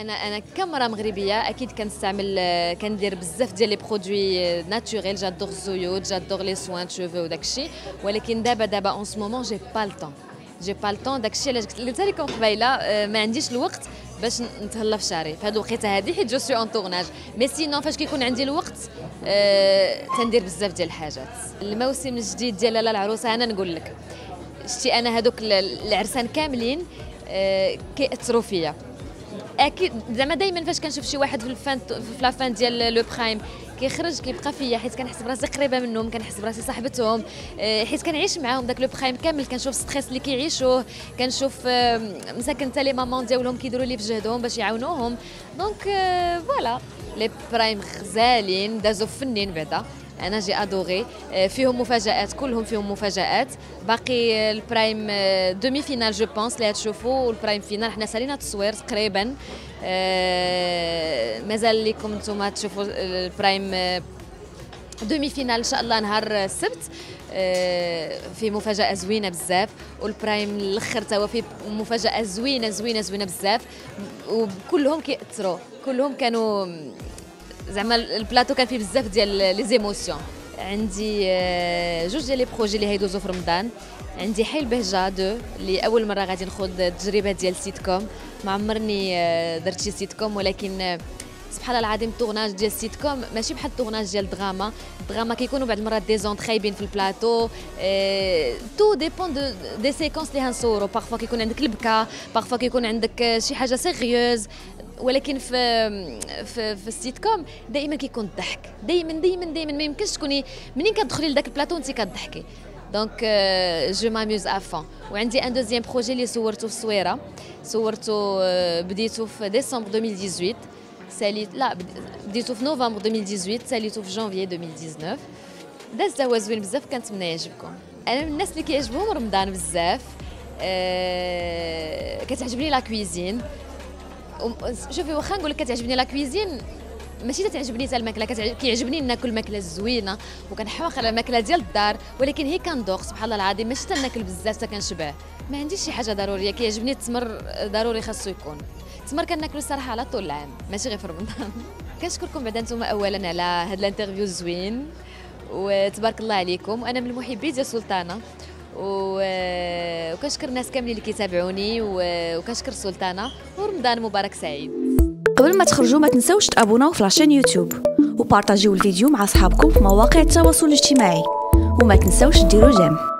أنا أنا كامرا مغربية أكيد كنستعمل كندير بزاف ديال les produits naturels j'adore الزيوت j'adore les soins شوفو وداكشي ولكن دابا دابا en ce moment j'ai pas le temps j'ai pas le temps داكشي علاش قلت لكم قبيلة ما عنديش الوقت باش نتهلا في شعري في هذه الوقيتة هذه حيت je suis en tournage mais sinon فاش كيكون عندي الوقت أه تندير بزاف ديال الحاجات. الموسم الجديد ديال لالا العروسة أنا نقول لك. شتي أنا هذوك العرسان كاملين كيأثروا فيا. أكيد زعما دائما فاش كنشوف شي واحد في la fin في la fin ديال le prime كيخرج كيبقى فيا حيت كنحس براسي قريبة منهم كنحس براسي صاحبتهم آه، حيت كنعيش معاهم داك le prime كامل كنشوف stress اللي كيعيشوه كنشوف مساكن حتى les mamans ديالهم كيديروا لي في جهدهم باش يعاونوهم. donc voilà les primes غزالين دازو فنين بعدا. أنا j'ai adoré آه، فيهم مفاجآت كلهم فيهم مفاجآت. باقي ال prime demi-finale je pense اللي تشوفوا وال prime finale حنا سالينا التصوير تقريبا. آه، مازال لكم نتوما تشوفوا ال prime demi-finale إن شاء الله نهار السبت آه، في مفاجأة زوينة بزاف. وال prime الأخر توا فيه مفاجأة زوينة زوينة زوينة بزاف. وكلهم كيأثروا. كلهم كانوا زعما البلاطو كان فيه بزاف ديال les émotions عندي آه، جوج ديال les projets اللي هيدوزو في رمضان. عندي حي البهجة deux اللي أول مرة غادي نخوض التجربه ديال سيت كوم ما عمرني آه، درت شي سيت كوم ولكن آه، سبحان الله العظيم ال tournage ديال السيت كوم ماشي بحال ال tournage ديال الدراما الدراما كيكونوا بعض المرات des ondes خايبين في ال plateau tout dépend de des séquences اللي هنصوروا. parfois كيكون عندك البكا parfois كيكون عندك شي حاجة sérieuse ولكن في في, في السيت كوم دائما كيكون الضحك. دائما دائما دائما ما يمكنش تكوني منين كتدخلي لذاك البلاطو انت كتضحكي. donc je m'amuse à fond وعندي un deuxième projet اللي صورته في الصويرة. صورته euh, بديته في ديسمبر 2018 ساليت لا بديته في نوفمبر 2018 ساليته في جانفي 2019 داز هو زوين بزاف كنتمنى يعجبكم أنا من الناس اللي كيعجبهم رمضان بزاف أه كتعجبني la cuisine شوفي واخا نقول لك كتعجبني la cuisine ماشي تعجبني حتى الماكله كيعجبني ناكل ماكله زوينه وكنحمق على الماكله ديال الدار ولكن هي كندوق سبحان الله العظيم ماشي تناكل بزاف حتى كنشبع ما عنديش شي حاجة ضروريه كيعجبني التمر ضروري خاصو يكون التمر كناكلو الصراحه على طول العام. ماشي غير في رمضان. كنشكركم بعدا نتوما اولا على هذا ال interview الزوين. وتبارك الله عليكم. وأنا من المحبين ديال سلطانه وكنشكر الناس كاملين اللي كيتابعوني. وكنشكر السلطانة. ورمضان مبارك سعيد. قبل ما تخرجوا ما تنسوش تابوناو في la chaîne YouTube. وبارطاجيو الفيديو مع أصحابكم في مواقع التواصل الاجتماعي. وما تنسوش ديروا j'aime.